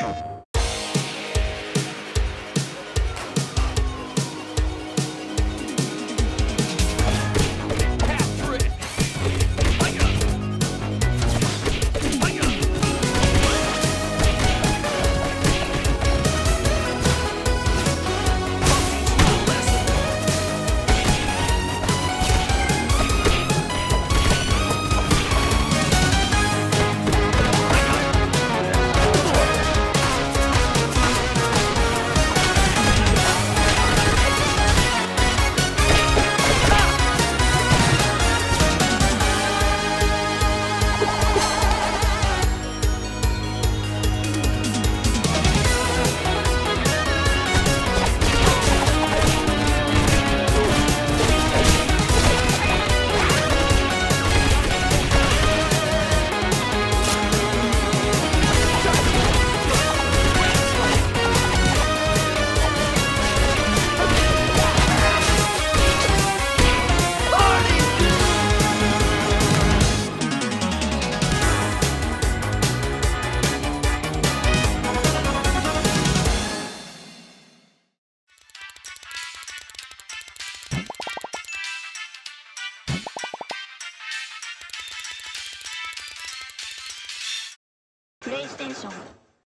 Oh. プレイステーション